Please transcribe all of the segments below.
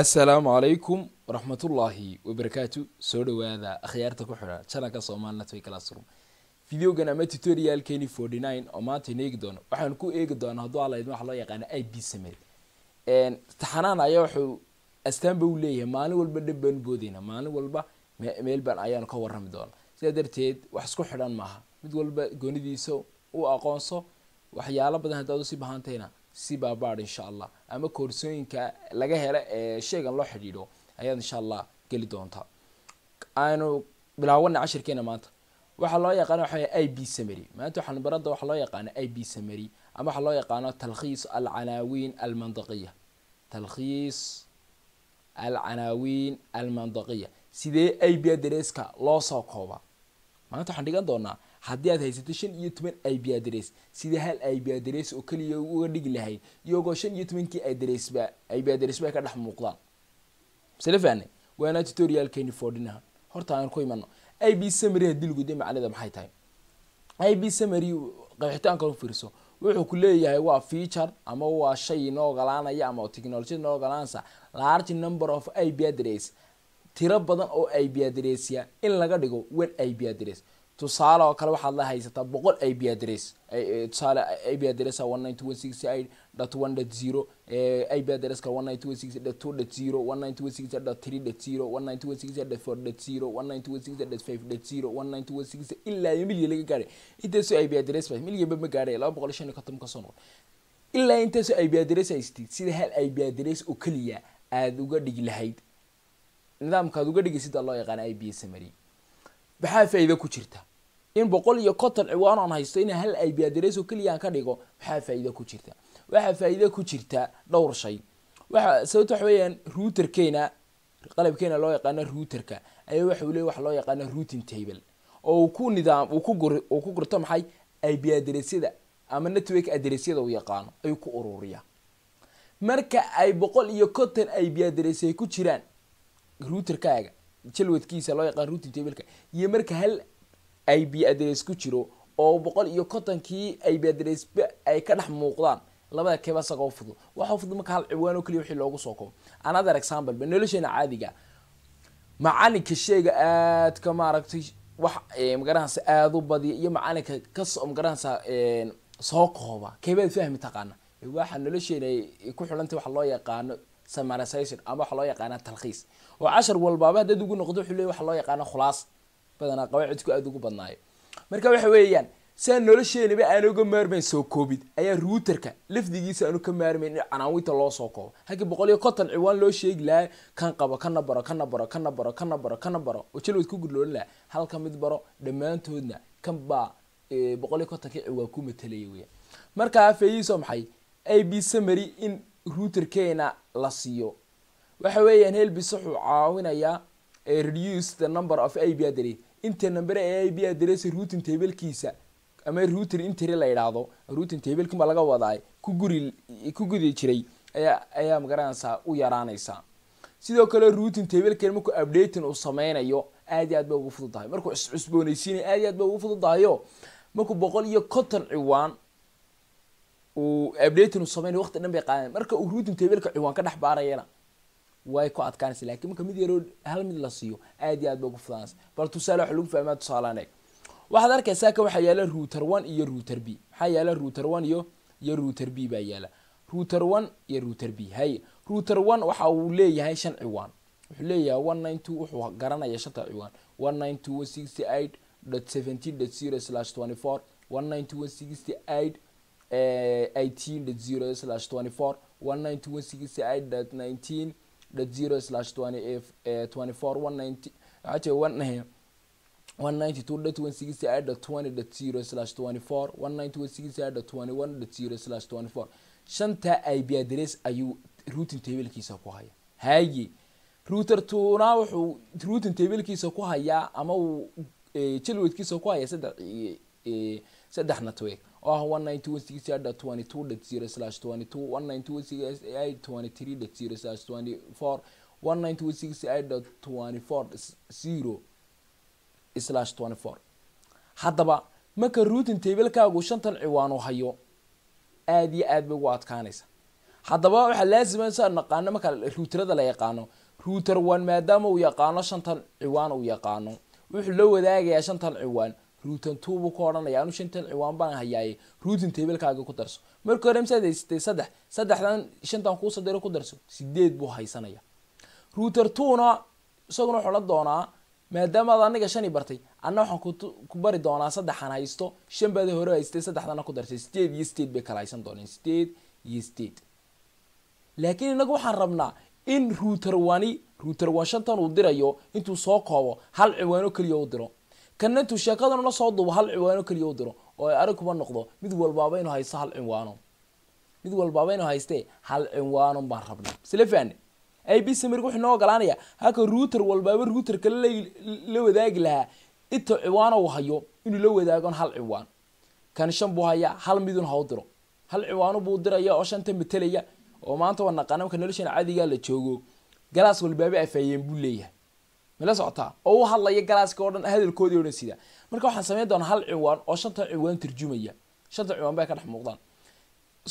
assalaamu calaykum waraxmatullaahi wabarakaatu soo dhawaada akhyaarta ku xidha janalka somal netway classroom. Videogan ama tutorialkeeni forty nine oo maanta ina eegi doono. Waxaan ku eegi doonaa hadduu alayd waxa loo yaqaana i b samed taxanaan ayaa wuxuu astaanba u leeyahay. Maalin walba dhib baanu boodeyna. Maalin walba meel baan ayaanu ka warrami doona sidaa darteed wax isku xidhan maaha. Mid walba goonidiisa u aqoonso waxyaalo badan haddaad u sii bahantayna si baabaad insha allah ama koorsooyinka laga hela ee sheygan loo xidhiidho ayaad insha allah geli doontaa aynu bilaawana cashirkeena maanta. Waxaa loo yaqaana waxa i b samary maanta waxaan barada waxaa loo yaqaana i b samary ama waxaa loo yaqaano talkhiis alcanaawiin almandaqiya talkhiis alcanaawiin almandaqiya sidee i b adreska loo soo kooba? Maanta waxaan dhigan doonaa haddii aad haysato shan iyo toban i b adres sida hal i b adres oo keliya uga dhigi lahayd iyagoo shan iyo tobankii adresba i b adresba ay ka dhex muuqdaan masle fahne waana tutorialkeeni fordhinaha horta aan ku imano. I b samary haddii lagu de macnada maxay tahay? I b samary qeexitaanka u fiirso. Wuxuu ku leeyahay waa feature ama waa shay inoo ogolaanaya ama technolojiyad inoo ogolaanaysa large number of i b adres tiro badan oo i b adresya in laga dhigo one i b adres tusaale oo kale waxaad la haysataa boqol b adres tusaale i b adres one nine one six eight dot one dot zero b adreska one nine two one six dot two dot zero one nine two one six dot three dot zero one nine one six dot four dot zero one nine two one six dot five dot zero one nine two one six ilaa iyo milyan laga gaadhay intaasoo i b adres ba milyanba ma gaadhay laba boqol shan iyo konton ka soo noqon. Ilaa intaasoo i b adres haystid? Sida hal i b adres oo keliya aada uga dhigi lahayd. Nidaamkaad uga dhigi sida loo yaqaana i b samary maxaa faa-iida ku jirta? In boqol iyo konton ciwaan aan haysto in hal i b adres oo keliya aan ka dhigo maxaa faa-iida ku jirta? Waxaa faa-iida ku jirta dhowr shay. Waxa sababta waxa weeyaan routerkeena qalabkeena loo yaqaano routerka ayaa waxa uu leey waxa loo yaqaano routing table. Oo ku nidaam uu ku gurto maxay i b adresyada ama network adresyada uu yaqaano ayuu ku ururiyaa. Marka ay boqol iyo konton i b adres ay ku jiraan routerkaaga jalwadkiisa loo yaqaan routing tableka. Iyo marka hal i b adres ku jiro oo boqol iyo kontonkii i b adresba ay ka dhex muuqdaan labada keeba isagoo fudud waxaa fudud marka hal ciwaan oo keliya wixii loogu soo koobo another example ba nolosheena caadiga. Macalinka sheega aad ka maaragtay wax magaranaysa aada u badiya iyo macalinka ka soo magaranaysa soo kooba keebaad fahmi taqaana? Waxa nolosheena ku xidhantay waxa loo yaqaano summarization ama waxa loo yaqaana talkhiis. Oo cashar walbaaba haddaad ugu noqdo wuxuu leey waxa loo yaqaano khulaas. Badanaa qawaacidku aada ugu badnaayo. Marka waxa weeyaan siaa nolosheenaba aan uga maarmayn soo koobid ayaa routerka lafdigiisa aanu ka maarmayn in canaawinta loo soo koobo. Halkii boqol iyo konton ciwaan loo sheegi lahaa kan qabo kana baro kana baro kana baro kana baro kana baro oo jalwad ku gurloolin laha halka mid baro dhammaantoodna kan baa boqol iyo ciwaan ku matalaya weya markaa faayiiso maxay? I b samary in routerkeena la siiyo. Waxa weeyaan helbis wuxuu caawinayaa reduce the number of i b adres inta number ee i b adres routing tablekiisa ama router interi la yidhaahdo routing tablekin baa laga wadaay ku guri ku gudi jiray ayaa ayaa ma garanaysaa u yaraanaysaa sidoo kale routing tableken markuu updating uu sameynayo aad iyo aad ba ugu fudud tahay markuu cusboonaysiinay aad iyo aad ba ugu fudud tahayo markuu boqol iyo konton ciwaan uu updating uu sameynayo waqti dhan bay qaadan marka uu routing tableka ciwaan ka dhex baarayana way ku adkaanaysa. Lakin marka mid yaroo hal mid la siiyo aad iyo aad ba ugu fudaanaysa bal tusaale waxa lagu fahmaa tusaalaan eeg. Waxaad arkaysaa ka waxaa yaalla router one iyo router b. Maxaa yaalla router one iyo iyo router b baa yaalla router one iyo router b. Hay router one waxa uu leeyahay shan ciwaan. Wuxuu leeyahay one nine two wuxuu garanaya shanta ciwaan. one nine two one sixty eight dot seventeen dot zero slash twenty four one nine two one sixty eight eighteen dot zero slash twenty four one nine two one sixty eight dot nineteen dot zero slash twenty twenty four one ninety waxaa jira one one ninety two dot one sixty eight dot twenty dot zero slash twenty four one ninety one sixty eight dot twenty one dot zero slash twenty four shanta i b adres ayuu routing tablekiisa ku haya. Haye router tuna wuxuu routing tablekiisa ku hayaa ama uu jalwadkiisa ku haya saddex saddex network oo ah one ninety one eight dot twenty two dot zero slash two one ninety one twenty three dot zero four one ninety one sixty eight dot twenty four zero haddaba marka routing tablekaagu shantan ciwaan u hayo aada iyo aad bay ugu adkaanaysa haddaba waxaa laazima saa naqaano marka ruuterada la yaqaano ruuter one maadaama uu yaqaano shantan ciwaan uu yaqaano wuxuu la wadaagayaa shantan ciwaan ruutan two buu ka odhanaya anu shantan ciwaan baan hayaaye ruutin tablekaaga ku darso. Marka hore misaad haysatay saddex saddexdan shantan kuu sadero ku darso sideed buu haysanaya. Ruuter two-na isaguna wuxuu odhan doonaa maadaamaad aniga shani bartay anna waxaan ku bari doonaa saddexan haysto shan baad hore haystay saddexdana ku darsay sideed iyo sideed bay kala haysan dooneen. Sideed iyo sideed laakiin inagu waxaan rabnaa in ruuter wani ruuter wan shantan uu dirayo intuu soo koobo hal ciwaano keliya u diro kana intuu sheekadana soo duubo hal ciwaano keliya u diro oo ay kuba noqdo mid walbaaba inuu haysto hal ciwaano mid walbaaba inuu haystee hal ciwaano baan rabnaa. Isla a b samrig wuxuu noo ogolaanaya halka ruuter walbaaba ruuter kale la wadaagi lahaa inta ciwaano hayo inuu la wadaagon hal ciwaan kan shan buu hayaa hal midun ha u diro. Hal ciwaano buu diraya oo shanta matelaya oo maanta waa naqaana marka noloshan caadigaa la joogo. Galaas walbaaba afaayeen buu leeyahay mala socotaa oo u hadlaya galaaska oo dhan hadalkoodii o dhan sida. Marka waxaan samayn doonaa hal ciwaan oo shanta ciwaan turjumaya shanta ciwaan bay ka dhex muuqdaan.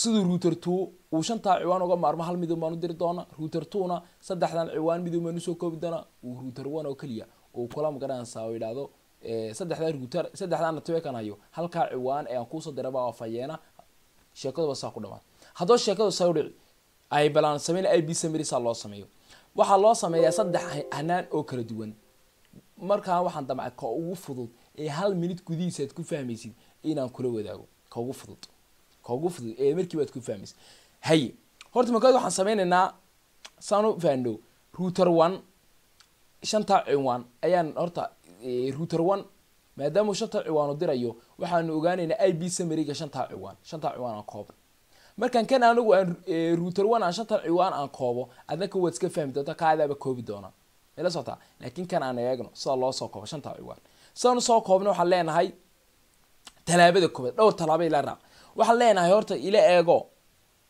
Siduu ruuter two uu shantaa ciwaan uga maarmo hal midun baan u diri doona ruuter two-na saddexdan ciwaan midun baan u soo koobi doonaa uu ruuter one oo keliya uu kula ma garanaysaa oo yidhaahdo. Saddexdaa ruuter saddexdaa networkan hayo. Halkaa ciwaan ee aan kuusoo dira baa afayeena sheekaduba saa ku dhamaad haddaba sheekadu saa u dhici ay balaan sameyn i b samirisa loo sameeyo waxaa loo sameeyaa saddex hanaan oo kala duwan. Markaa waxaan damcay ka ugu fudud ee hal minut gudihiisa aad ku fahmaysid inaan kula wadaago. Ka ugu fudud. Ka ugu fudud ee markiiba aad ku fahmaysid haye horta markaad waxaan sameynaynaa saan u fahno ruuter one. Shantaa ciwaan ayaan horta ruuter one. Maadaama shantaa ciwaanu dirayo waxaanu ogaanaynaa i b samariga shantaa ciwaan. Shantaa ciwaan aan kooba markaan kan anigu aan ruuter one aan shantan ciwaan aan koobo adnaka waad iska fahmi doonta kaadaaba koobi doonaa mala socotaa laakiin kan aan eegno sida loo soo koobo shantaa ciwaan. Sidaan u soo koobna waxaan leenahay talaabada koobaad dhowr talaaba ila raac. Waxaan leenahay horta ila eego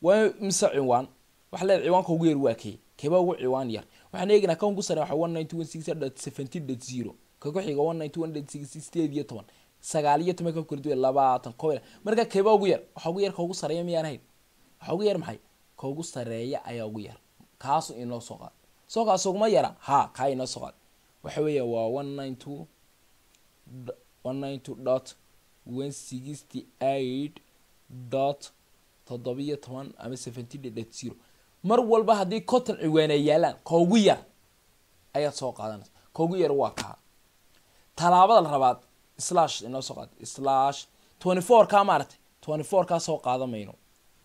waa mise ciwaan waxaa leedahay ciwaanka ugu yar waa kee keeba ugu ciwaan yar. Waxaan eegnaa kan ugu sare waxa one ninety one six dot seventeen dot zero ka one ninety one dot six sideed iyo toban sagaal iyo toban ka labaatan koob marka keeba ugu yar waxa ugu yar ugu sareeya miyaan ahayn waxa ugu yar maxay ka sareeya ayaa ugu yar. Kaasu inoo soo qaad. Soo kaas uguma yara. Ha kaa inoo soo qaad. Waxa weeya waa one nine two one nine two dot one sixty dot toddobiyo toban ama seventeen dot zero. Mar walba haddii conton ciwaana yaalaan ka yar ayaad soo qaadanaysa. Ka yar waa kaa. Tallaabada labaad slash inoo soo qaad. Slash twenty four kaa maaragtay. twenty four kaa soo qaada mayno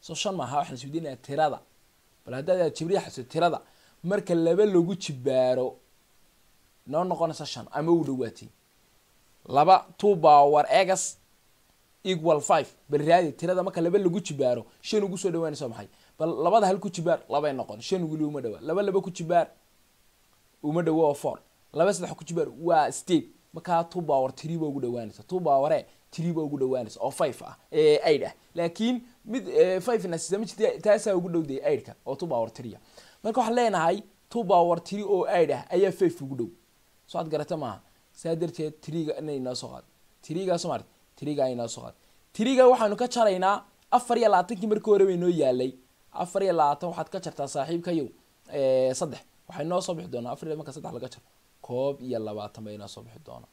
so shan maaha waxaan isweydiinayaa tirada. Bal haddaad aad jibriya xaso tirada marka laba lagu jibaaro noo noqonaysa shan ama u dhawaatay laba two power egas equal five. Bal raadi tirada marka laba lagu jibaaro shan ugu soo dhawaanaysa maxay? Bal labada hal ku jibaar labay noqon. Shan weli uma dhawaa laba laba ku jibaar uma dhawo oo four. Laba saddex ku jibaar waa state markaa two power three ba ugu dhawaanaysa. Two power e three ba ugu dhawaanaysa oo five ah eight ah. Laakiin mid five na sisama jirta taasaa ugu dhowday eightka oo two power three ah. Marka waxaan leenahay two power three oo eight ah ayaa five ugu dhow. Ad garata maaha saa darteed triga inay soo qaad triga soo triga ay soo qaad triga waxaanu ka jaraynaa afar iyo labaatankii markii hore bay noo yaalay. Afar iyo labaatan waxaad ka jartaa saaxiibkayow saddex. Waxay noo soo bixi doonaa afar marka saddex laga jaro koob iyo labaatan inoo soo bixi doonaa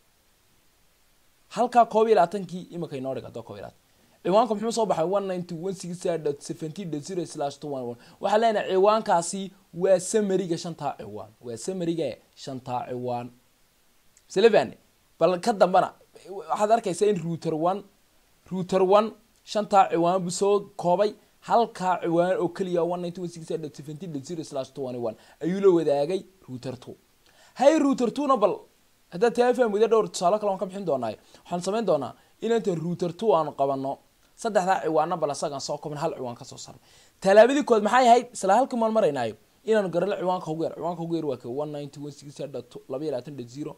halkaa koob iyo labaatankii imika inoo dhig koob iyo ciwaanka muxuu soo baxay one ninety one six dot seventeen dot zero slash two one one. Waxaa leenahay ciwaankaasi waa samariga shantaa ciwaan waa samariga shantaa ciwaan. Silvane bal ka dambana waxaad arkaysaa in router one router one shantaa ciwaan buu soo koobay. Halkaa ciwaan oo keliya one ninety one six dot seventeen dot zero slash two one one ayuu la wadaagay router two hay router two na bal haddaad taa fahmida dhowr tusaalo kale waan ka bixin doonaa waxaan samayn doonaa inanta router two aanu qabano saddexdaa ciwaana bal asagaan soo koobin hal ciwaan ka soo sarno talaabadii kood maxay ahayd isla halkii maan maraynaayo inaanu garano ciwaanka ugu yar ciwaanka ugu yar waa ka one ninety one sixty dot laba labaatan dot zero.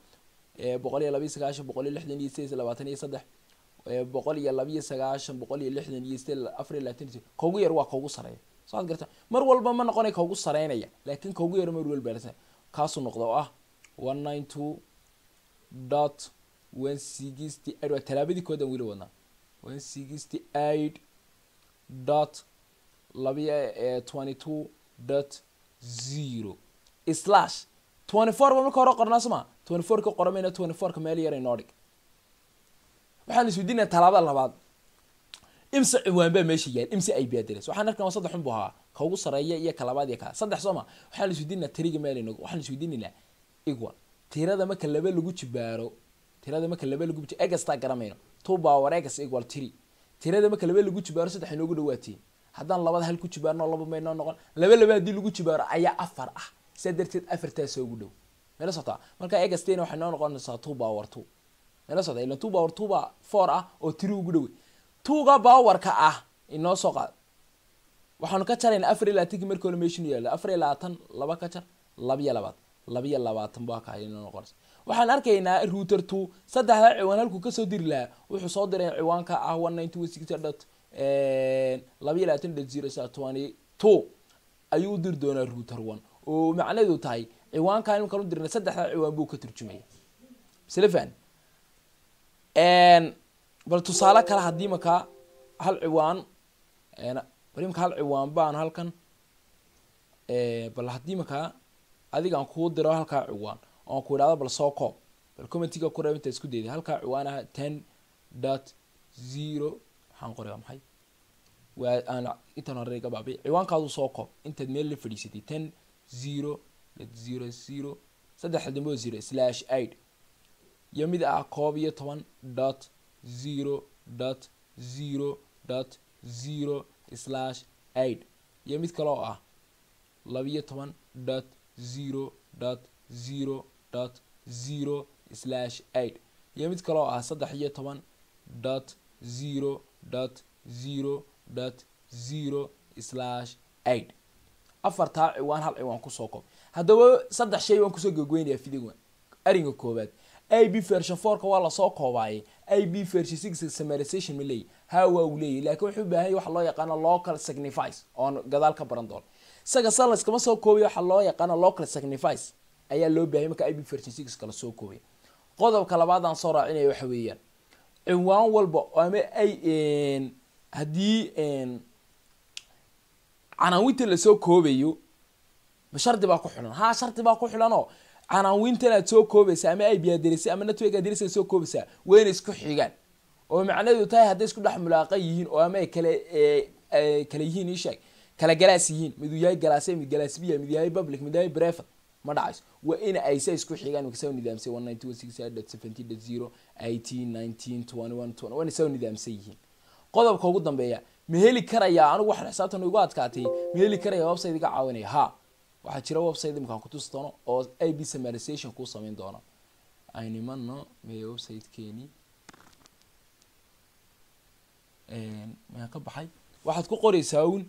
Boqol iyo labiyo sagaashan boqol iyo lixdan iyo sideed labaatan iyo saddex boqol iyo labiyo sagaashan boqol iyo lixdan iyo sideed afar iyo labaatan kaugu yar waa kaugu sareeya soo ad garta mar walba ma noqonay kaugu sareynaya laakiin kaugu yar mar walba kaasuu noqda oo ah one nine two dot one sixty eight. Waa talaabadii koodan weli wadnaa. slash ba marka hore qornaa soma twenty four ka qoramayna four ka meel yar inoo dhig waxaan isweydiinaya talaabada labaad. Imse ciwaan baa meesha yaal imse ay baadires waxaan arkaa saddex un ahaa ka sareeya iyo ka labaad iyo ka saddex sooma waxaan isweydiinaa tiriga meel waxaan isweydiinaynaa equal. Tirada marka laba lagu jibaaro tirada marka laba lagu egastaa garamayno two power egas equal three. Tirada marka laba lagu jibaaro saddex inoogu dhawaatiin haddaan labada hal ku jibaarno laba maynoo noqon. Laba laba haddii lagu jibaaro ayaa afar ah. Sidaa darteed afartaasoo ugu dhow. Meela socotaa marka egastena waxay noo noqonaysaa two power two. Meela socota ilan two power two ba four ah oo tiri ugu dhowey twoga powerka ah inoo soo qaad. Waxaanu ka jaraynaa afar iyo labaatanki markii hore meeshinu yaalla afar iyo labaatan laba ka jar labiyo labaad labiyo labaatan baa ka inoo noqonaysa. Waxaan arkaynaa router two saddexda ciwaan halkuu ka soo diri lahaa wuxuu soo diray ciwaanka ah one ninety one sixty dot labiyo labaatan dot zero twenty two. Ayuu u diri doonaa router one. Oo macnaheedu tahay ciwaanka imkaan u dirna saddexda ciwaan buu ka turjumaya slefan bal tusaale kale haddii markaa hal ciwaan bal imaka hal ciwaan baan halkan bal haddii markaa adigaan kuu diro halkaa ciwaan oan ku idhahdo bal soo koob. Bal commentiga ku intaa isku dayday. Halkaa ciwaan ah ten dot zero. Maxaan qoray maxay? Waa aan intaan hore iga ciwaankaadu soo koob. Intaad meel la fadhiisatay. ten zero dot zero zero. Saddex dambo zero slash eight iyo mid ah koob iyo toban dot zero dot zero dot zero slash eight iyo mid kale oo ah labiyo toban dot iyo mid kale oo ah saddex iyo toban dot zero dot zero dot zero slash eight. Afartaa ciwaan hal ciwaan ku soo koob. Haddaba saddex shay waan ku soo gogoynaya fidiga aringa koobaad a b version fourka waa la soo koobaayay a b version six summarization ma leeyahy ha waa uu leeyahy laakiin wuxuu baahan yahy waxa loo yaqaano local significe oon gadaal ka baran doono isaga sa layskama soo koobaya waxa loo yaqaano local significe ayaa loo baahanya marka a b version six kala soo koobaya qodobka labaad aan soo raacinaya waxa weeyaan ciwaan walba ama ay haddii canaawinta la soo koobayo shardi baa ku xilan ha shardi baa ku xilanoo canaawintan aad soo koobaysaa ama biyadirisa ama network adirisa soo koobaysaa wayna isku xigaan. Oo macnaheedu tahay hadday isku dhex mulaaqa yihiin oo ama kale kale yihiin isheeg kala galaas yihiin miduu yahay galaase mid galaasbiya mid yahay public mid yahay ma dhacayso. Waa in ayse isku xigaan makasoo nidaamsay one soo nidaamsan yihiin. Qodobka ugu dambeeya ma heli karaya anigu waxaan xisaabtan igu adkaatay ma heli karaya website iga caawinaya ha waxaa jira website imkaan kutusi doono oo a b summarization kuu samayn doona aynimano me websitekeeni mayaan ka baxay? Waxaad ku qoreysaa un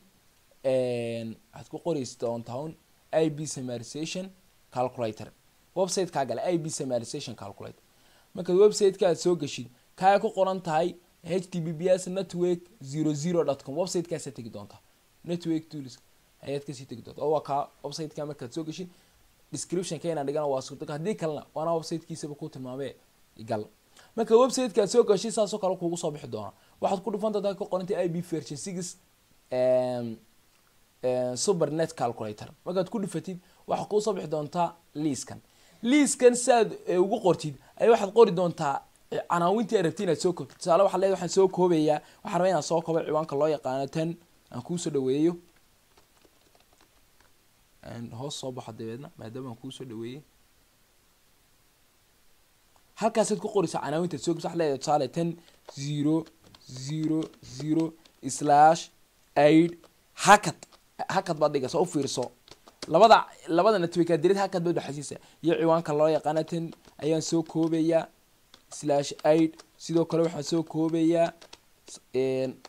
waxaad ku qoreysa doontaa un a b summarization calculator. Website kaa gale a b summarization calculator. Markaad websiteka aad soo geshid kaa ku qoran tahay h t b b s network zero zero dot com. Websitekaasa tegi doontaa. Network tools ayaad ka sii tegi doonta oo waa kaa websiteka markaad soo geshid descriptionka inaan dhigana waa suurtagal. Haddii kalena waana websitekiisaba ku tilmaamee gal. Marka websiteka aad soo geshid saasoo kale kugu soo bixi doona waxaad ku dhufan doontaa ka qorantay i b version six supernet calculator. Markaad ku dhufatid waxaad kuu soo bixi doontaa liiskan. Liiskan siaad ugu qortid ay waxaad qori doontaa canaawintii arabti inaad soo koobtid tusaale waxaa leedahay waxaan soo koobayaa waxaan rabaa inaan soo koobo ciwaanka loo yaqaano ten aan kuusoo dhaweeyo. Hoos soo baxo dabeedna maadaama aan kuusoo dhaweeyey halkaasaad ku qoraysaa canaawintaad soo waxaa leedahay tusaale ten zero zero zero slash eight hakad fiirso labada labada network adirad hakad baad dhaxaysiisa iyo ciwaanka loo yaqaano ten ayaan soo koobayaa slash eight sidoo kale waxaan soo koobayaa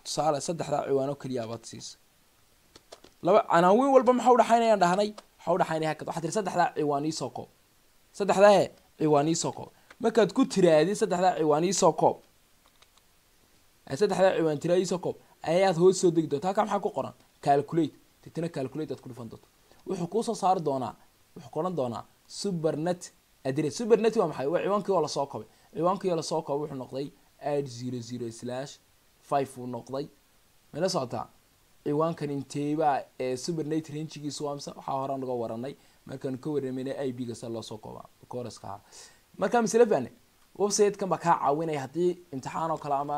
tusaale saddexdaa ciwaano keliya baad siisa laba canaawiin walba maxaa udhaxaynayaan dhahnay waxaa udhaxaynaya hakad waxaa tiri saddexdaa ciwaan iisoo koob saddexdaa he ciwaan iisoo koob markaad ku tiraadid saddexdaa ciwaan iisoo koob saddexdaa ciwaan tiraa iisoo koob ayaad hoos soo degi doonta halkaa maxaa ku qoran calculate deetana calculate aad ku dhufan doonto wuxuu kuusoo saari doonaa wuxuu ku odhan doonaa supernet address supernet waa maxay? Waa ciwaankii oo la soo koobay ciwaankii oo la soo koobay wuxuu noqday eight zero zero slash five uu noqday. Mayla socotaa? Ciwaankan inteebaa ee supernet rangigiisu waa mise waxaa horaan uga waranay markaan ka waramayna i b gasa loosoo kooba coreska ahaa markaa misle fane website-kan baa kaa caawinaya haddii imtixaan oo kale ama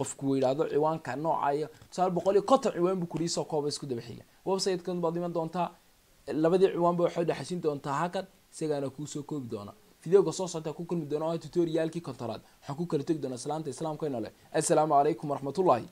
qofku yidhaahdo ciwaanka nooca iyo tusaale boqol iyo konton ciwaan buu kuriisoo kooba isku daba xiga. Website-kan baad iman doontaa labadii ciwaanba waxay dhexasin doontaa hakan isagaana kuusoo koobi doona videoga soo socota ku kulmi doona tutorialkii kontonaad waxaan ku kala tegi doonaa islaanta islaamka inole assalaamu calaykum waraxmatullahi